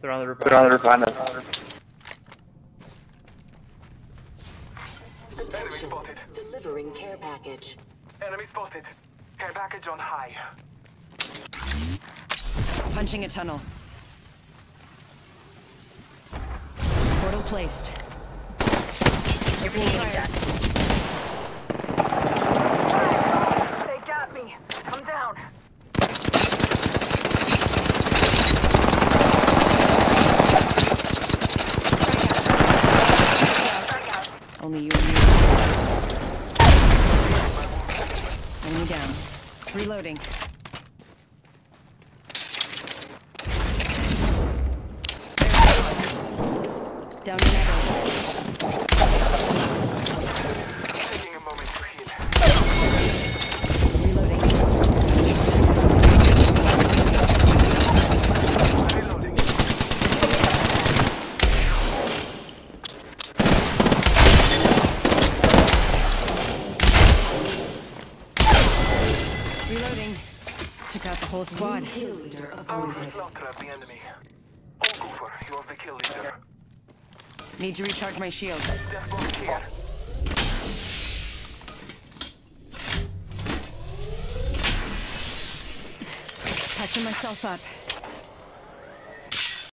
They're on the roof. They're on the roof behind us. Enemy spotted. Delivering care package. Enemy spotted. Care package on high. Punching a tunnel. Portal placed. You're being shot. They got me. Come down. Only you and me. Enemy down. Reloading. Down to metal. Taking a moment to heal. Reloading. Reloading. Reloading. Took out the whole squad. Need to recharge my shields. Patching myself up.